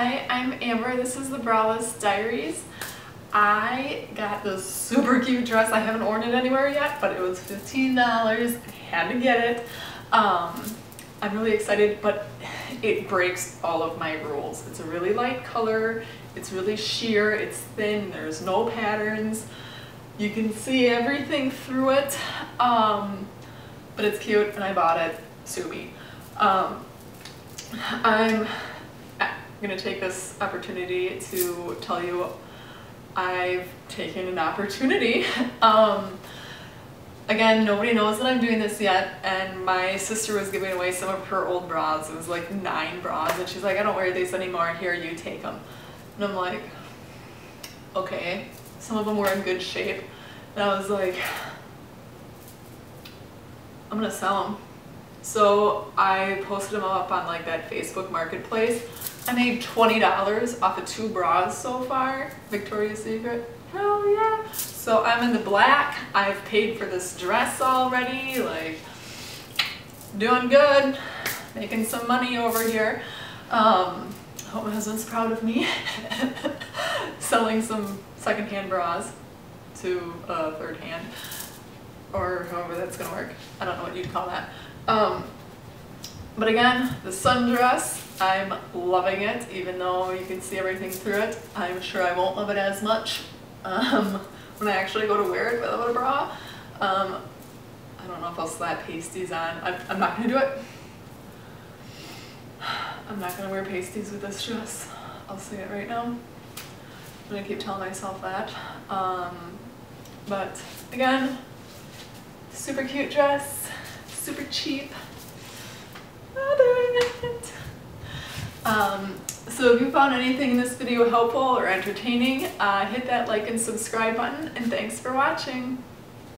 Hi, I'm Amber. This is the Braless Diaries. I got this super cute dress. I haven't worn it anywhere yet, but it was $15. I had to get it. Um, I'm really excited, but it breaks all of my rules. It's a really light color. It's really sheer. It's thin. There's no patterns. You can see everything through it. Um, but it's cute and I bought it. Sue me. Um, I'm gonna take this opportunity to tell you I've taken an opportunity. um, again, nobody knows that I'm doing this yet, and my sister was giving away some of her old bras. It was like nine bras, and she's like, I don't wear these anymore. Here, you take them. And I'm like, okay. Some of them were in good shape. And I was like, I'm gonna sell them. So I posted them up on like that Facebook marketplace. I made $20 off of two bras so far, Victoria's Secret. Hell yeah. So I'm in the black. I've paid for this dress already, like doing good, making some money over here. Um, I hope my husband's proud of me. Selling some secondhand bras to uh, third hand or however that's gonna work. I don't know what you'd call that. Um, but again, the sundress, I'm loving it, even though you can see everything through it. I'm sure I won't love it as much um, when I actually go to wear it without a bra. Um, I don't know if I'll slap pasties on. I'm, I'm not gonna do it. I'm not gonna wear pasties with this dress. I'll say it right now. I'm gonna keep telling myself that. Um, but again, super cute dress, super cheap. Um, so if you found anything in this video helpful or entertaining, uh, hit that like and subscribe button and thanks for watching.